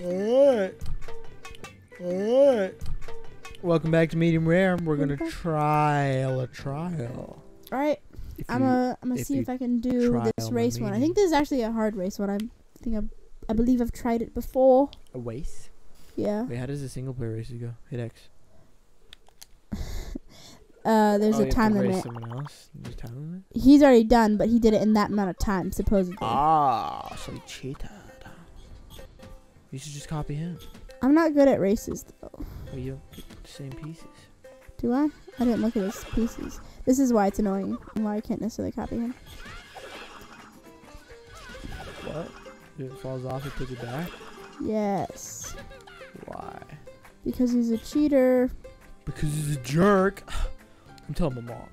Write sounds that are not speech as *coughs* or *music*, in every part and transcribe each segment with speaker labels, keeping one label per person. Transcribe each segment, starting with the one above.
Speaker 1: Alright. Alright. Welcome back to Medium Rare. We're gonna
Speaker 2: Welcome
Speaker 1: trial a trial.
Speaker 2: All right,
Speaker 1: If
Speaker 2: I'm gonna I'm gonna see
Speaker 1: you
Speaker 2: if I can do this race one. I think this is actually a hard race one. I'm, think I'm, I believe I've tried it before.
Speaker 1: a race?
Speaker 2: Yeah.
Speaker 1: Wait, how does the single player races go? Hit X. *laughs*
Speaker 2: Uh, there's
Speaker 1: oh,
Speaker 2: a time limit.
Speaker 1: There's time limit.
Speaker 2: He's already done, but he did it in that amount of time, supposedly.
Speaker 1: Ah, so he cheated. You should just copy him.
Speaker 2: I'm not good at races, though.
Speaker 1: Well, you don't the same pieces.
Speaker 2: Do I? I didn't look at his pieces. This is why it's annoying and why I can't necessarily copy him.
Speaker 1: What? If it falls off, it puts it back.
Speaker 2: Yes,
Speaker 1: Why?
Speaker 2: because he's a cheater.
Speaker 1: Because he's a jerk. *sighs* I'm telling my mom.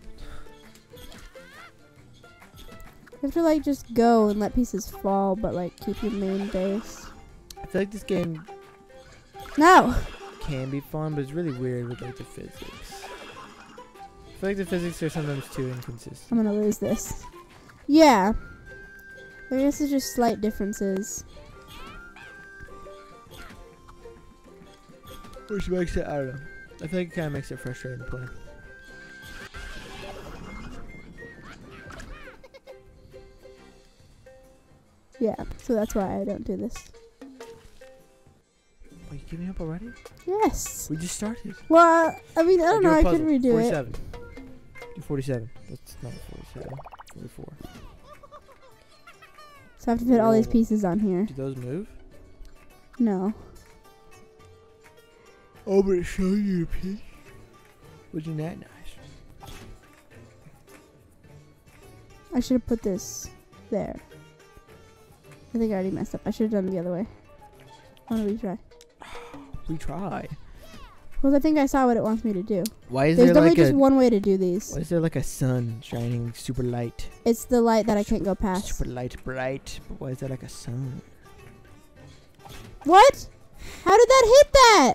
Speaker 2: You have to like just go and let pieces fall, but like keep your main base.
Speaker 1: I feel like this game
Speaker 2: No.
Speaker 1: can be fun, but it's really weird with like the physics. I feel like the physics are sometimes too inconsistent.
Speaker 2: I'm gonna lose this. Yeah. I guess it's just slight differences.
Speaker 1: Which makes it, I don't know. I feel like it kind of makes it frustrating to play.
Speaker 2: Yeah, so that's why I don't do this.
Speaker 1: Giving up already?
Speaker 2: Yes.
Speaker 1: We just started.
Speaker 2: Well, I mean, I don't
Speaker 1: Do
Speaker 2: know. I could redo it.
Speaker 1: 47. Do 47. That's not 47. 44.
Speaker 2: So I have to fit all these pieces on here.
Speaker 1: Do those move?
Speaker 2: No.
Speaker 1: Oh, but it shows you a piece. Wasn't that nice?
Speaker 2: I should have put this there. I think I already messed up. I should have done it the other way. I want to retry.
Speaker 1: We try.
Speaker 2: Because I think I saw what it wants me to do.
Speaker 1: Why is
Speaker 2: There's
Speaker 1: there
Speaker 2: only
Speaker 1: like
Speaker 2: just
Speaker 1: a
Speaker 2: one way to do these.
Speaker 1: why is there like a sun shining super light?
Speaker 2: It's the light that I can't go past.
Speaker 1: Super light bright. But why is there like a sun?
Speaker 2: What? How did that hit that?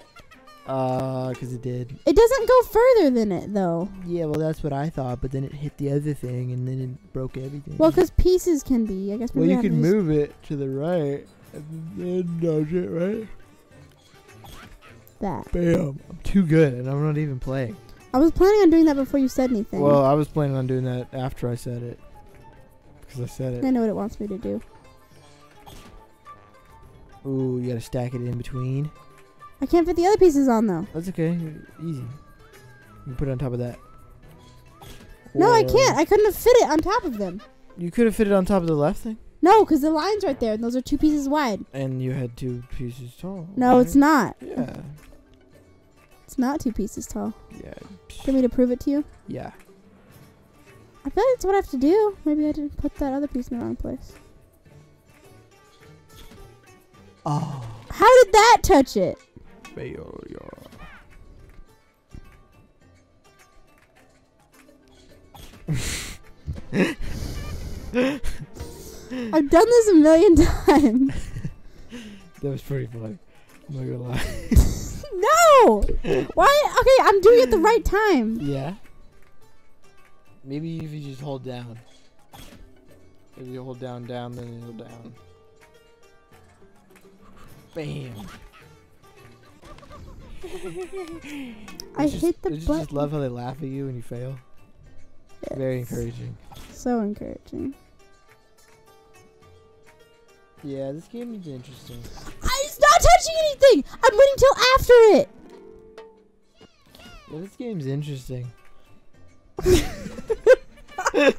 Speaker 1: Uh, cause it did.
Speaker 2: It doesn't go further than it though.
Speaker 1: Yeah, well that's what I thought, but then it hit the other thing and then it broke everything.
Speaker 2: Well, because pieces can be. I guess.
Speaker 1: well you can move it to the right and then dodge it, right?
Speaker 2: That.
Speaker 1: Bam! I'm too good, and I'm not even playing.
Speaker 2: I was planning on doing that before you said anything.
Speaker 1: Well, I was planning on doing that after I said it, because I said it.
Speaker 2: I know what it wants me to do.
Speaker 1: Ooh, you gotta stack it in between.
Speaker 2: I can't fit the other pieces on though.
Speaker 1: That's okay, easy. You can put it on top of that.
Speaker 2: No, I can't. I couldn't have fit it on top of them.
Speaker 1: You could have fit it on top of the left thing,
Speaker 2: No, because the line's right there, and those are two pieces wide.
Speaker 1: and you had two pieces tall.
Speaker 2: No,
Speaker 1: right?
Speaker 2: it's not.
Speaker 1: Yeah,
Speaker 2: It's not two pieces tall.
Speaker 1: yeah,
Speaker 2: want me to prove it to you?
Speaker 1: yeah.
Speaker 2: I feel like that's what I have to do. Maybe I didn't put that other piece in the wrong place.
Speaker 1: Oh,
Speaker 2: How did that touch it?
Speaker 1: failure. *laughs*
Speaker 2: I've done this a million *laughs* times. *laughs*
Speaker 1: That was pretty funny. I'm not gonna lie.
Speaker 2: No! *laughs* Why? Okay, I'm doing it the right time.
Speaker 1: Yeah. Maybe if you just hold down. If you hold down, down, then you hold down. Bam.
Speaker 2: I
Speaker 1: just-
Speaker 2: hit the button.
Speaker 1: just love how they laugh at you when you fail. Very encouraging.
Speaker 2: So encouraging.
Speaker 1: Yeah, this game is interesting.
Speaker 2: Ah, I'm not touching anything! I'm waiting till after it!
Speaker 1: Yeah, this game's interesting.
Speaker 2: I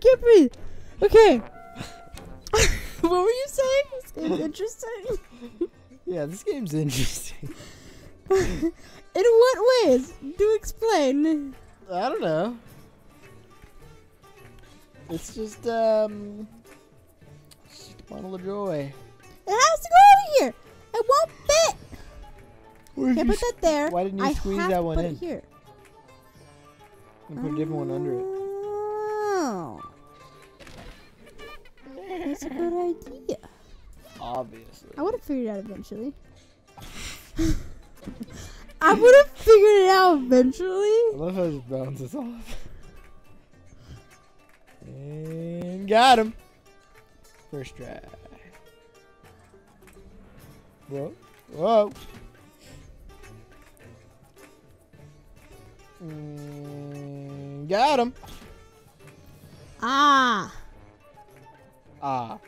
Speaker 2: can't breathe. Okay. *laughs* what were you saying? This game's interesting.
Speaker 1: Yeah, this game's interesting. *laughs*
Speaker 2: In what ways? Do explain.
Speaker 1: I don't know. It's just um, it's just a bundle of joy.
Speaker 2: It has to go over here. It won't fit. Can't put that there.
Speaker 1: why didn't you
Speaker 2: I
Speaker 1: squeeze that one
Speaker 2: put
Speaker 1: in?
Speaker 2: It here.
Speaker 1: and put a different one under it?
Speaker 2: Oh. That's a good idea.
Speaker 1: Obviously.
Speaker 2: I would have figured it out eventually. *laughs* *laughs* I would have figured it out eventually.
Speaker 1: I love how it bounces off. And got him. First try. Whoa. Whoa. Mm, got him.
Speaker 2: Ah.
Speaker 1: Ah.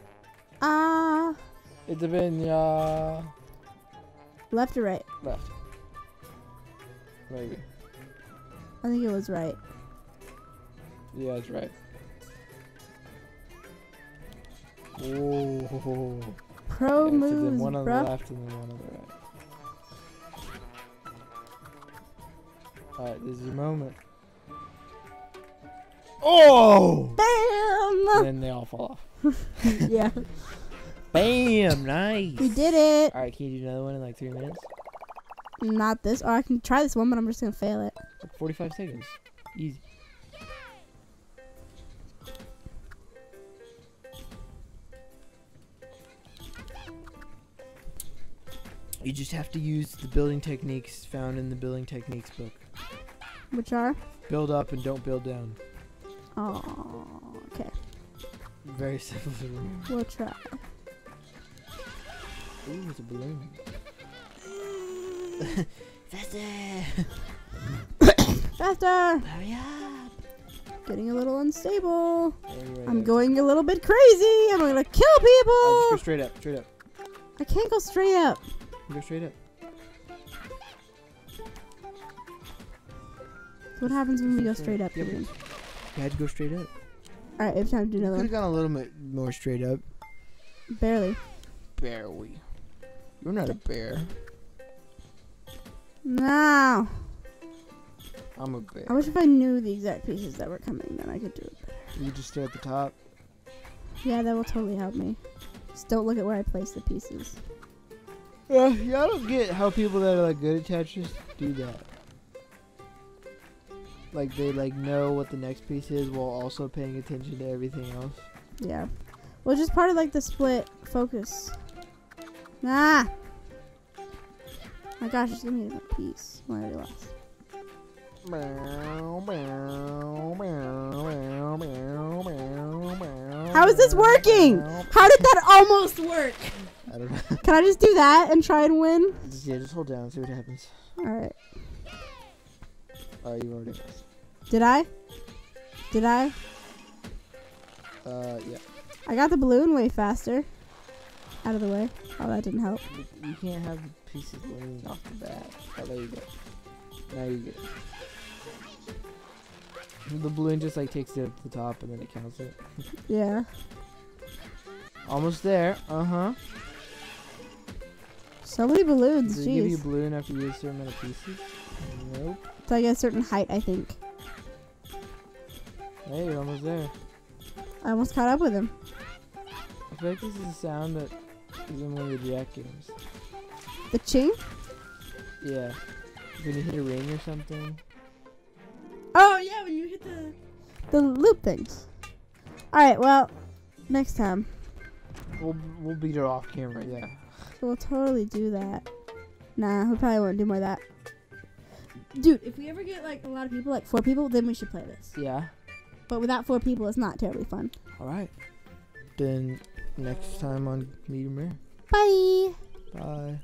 Speaker 2: Ah.
Speaker 1: It's a been uh,
Speaker 2: Left or right?
Speaker 1: left. Maybe.
Speaker 2: I think it was right.
Speaker 1: Yeah, that's right. Oh.
Speaker 2: Pro
Speaker 1: Yeah,
Speaker 2: moves,
Speaker 1: one on the left and then one on the right. Alright, this is your moment. Oh!
Speaker 2: Bam!
Speaker 1: and then they all fall off. *laughs*
Speaker 2: yeah, *laughs*
Speaker 1: Bam! Nice!
Speaker 2: we did it.
Speaker 1: Alright, can you do another one in like three minutes?
Speaker 2: Not this. Or I can try this one, but I'm just gonna fail it.
Speaker 1: Like 45 seconds. Easy. You just have to use the building techniques found in the building techniques book.
Speaker 2: Which are?
Speaker 1: Build up and don't build down.
Speaker 2: Oh, okay.
Speaker 1: Very *laughs* simple.
Speaker 2: We'll try.
Speaker 1: Ooh, it's a balloon. *laughs* Faster! *coughs*
Speaker 2: Faster!
Speaker 1: Hurry up!
Speaker 2: Getting a little unstable.
Speaker 1: Right,
Speaker 2: I'm
Speaker 1: right.
Speaker 2: going a little bit crazy. I'm gonna kill
Speaker 1: Uh, just go
Speaker 2: people.
Speaker 1: straight up, straight up.
Speaker 2: I can't go straight up.
Speaker 1: Go straight up.
Speaker 2: So what happens when we go straight up?
Speaker 1: Yeah, but- You had to go straight up.
Speaker 2: All right, we have time to do another
Speaker 1: Could have gone a little bit more straight up.
Speaker 2: Barely.
Speaker 1: Barely. You're not a bear.
Speaker 2: No.
Speaker 1: I'm a bear.
Speaker 2: I wish if I knew the exact pieces that were coming, then I could do it.
Speaker 1: You just stay at the top.
Speaker 2: Yeah, that will totally help me. Just don't look at where I place the pieces.
Speaker 1: Yeah, yeah, I don't get how people that are like good at Tetris do that. Like they like know what the next piece is while also paying attention to everything else.
Speaker 2: Yeah. Well, just part of like the split focus. Ah! My gosh, just give me a piece. Well, I already lost. How is this working? How did that almost work?
Speaker 1: I don't know.
Speaker 2: Can I just do that and try and win?
Speaker 1: just, yeah, just hold down, see what happens.
Speaker 2: Alright.
Speaker 1: Oh, you already. missed.
Speaker 2: Did I? Did I?
Speaker 1: Uh, yeah.
Speaker 2: I got the balloon way faster. Out of the way. Oh, that didn't help.
Speaker 1: You- You can't have the pieces landing off the bat. Oh, there you go. Now you get it. The balloon just like takes it up to the top and then it counts it. *laughs*
Speaker 2: Yeah.
Speaker 1: Almost there. Uh huh.
Speaker 2: So many balloons.
Speaker 1: Does it give you a
Speaker 2: Jeez.
Speaker 1: balloon after you use a certain amount of pieces? Nope.
Speaker 2: So I get a certain height, I think.
Speaker 1: Hey, you're almost there.
Speaker 2: I almost caught up with him.
Speaker 1: I feel like this is a sound that in one of the Jack games.
Speaker 2: The ching?
Speaker 1: Yeah. When you hit a ring or something.
Speaker 2: Oh yeah, when you hit the the loop things. All right, well, next time
Speaker 1: We'll we'll beat it off camera. Yeah.
Speaker 2: we'll totally do that. Nah, we probably won't do more of that. Dude, if we ever get like a lot of people, like four people, then we should play this.
Speaker 1: Yeah.
Speaker 2: But without four people, it's not terribly fun.
Speaker 1: All right. Then next time on Medium Rare.
Speaker 2: Bye.
Speaker 1: Bye.